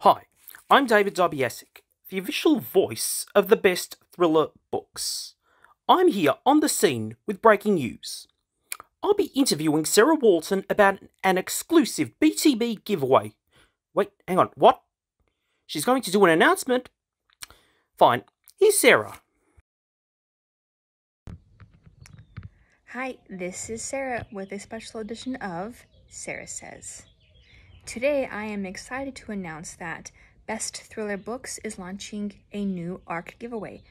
Hi, I'm David Dobiesic, the official voice of the best thriller books. I'm here on the scene with breaking news. I'll be interviewing Sarah Walton about an exclusive BTB giveaway. Wait, hang on, what? She's going to do an announcement? Fine, here's Sarah. Hi, this is Sarah with a special edition of Sarah Says. Today I am excited to announce that Best Thriller Books is launching a new ARC giveaway